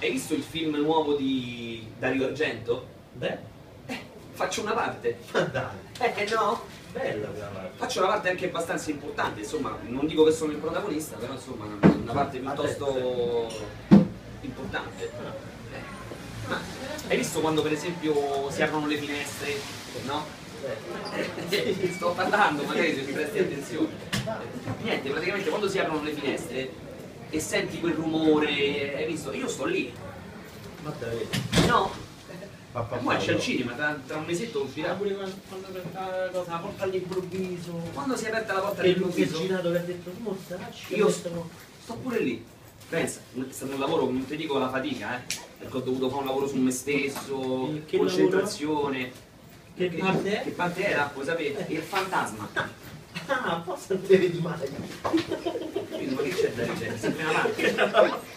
hai visto il film nuovo di Dario Argento? Beh, Faccio una parte. ma dai, Eh no? bella quella parte. Faccio una parte anche abbastanza importante, insomma, non dico che sono il protagonista, però insomma una parte piuttosto importante. Eh, Ma hai visto quando per esempio si aprono le finestre? No? Sto parlando, magari se mi presti attenzione. Niente, praticamente quando si aprono le finestre e senti quel rumore, visto? Io sto lì. ma davvero. No? Papà, Ma esce al cinema, tra, tra un mesetto Ma uscirà. pure quando, quando per cosa, la porta all'improvviso. Quando si è aperta la porta Che all'improvviso, girato che ha detto, mortacci, Io- mettono- sto pure lì. Pensa, è stato un lavoro, non ti dico la fatica, eh. Perché ho dovuto fare un lavoro su me stesso, E che concentrazione. Che parte Che è? parte era? Puoi sapere? Il fantasma. Ah, posso non vedi mai. Quindi, ma che c'è da ridere? Sempre una parte.